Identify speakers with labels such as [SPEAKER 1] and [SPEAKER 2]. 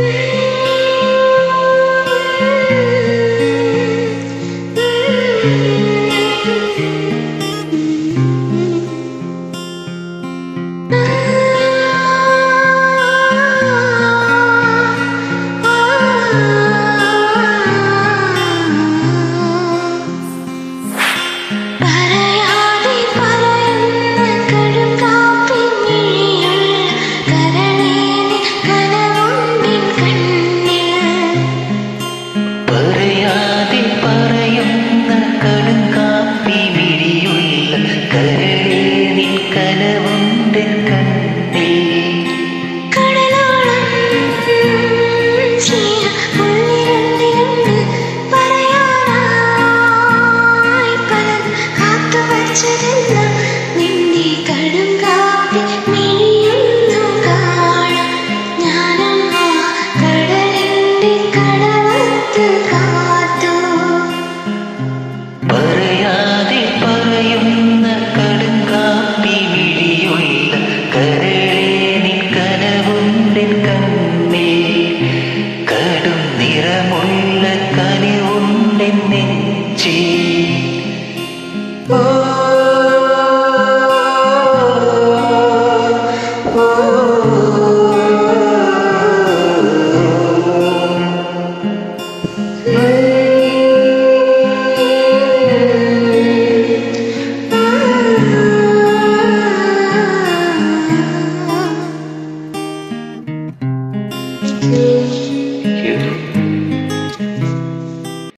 [SPEAKER 1] Be